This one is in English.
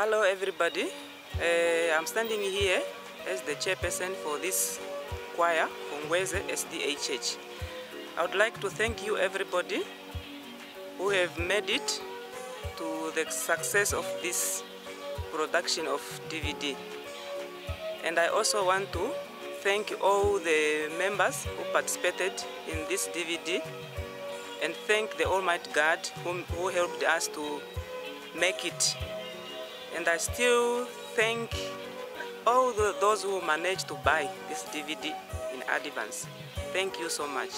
Hello everybody. Uh, I'm standing here as the chairperson for this choir, Ongweze SDHH. I would like to thank you everybody who have made it to the success of this production of DVD. And I also want to thank all the members who participated in this DVD and thank the Almighty God who helped us to make it. And I still thank all the, those who managed to buy this DVD in advance. Thank you so much.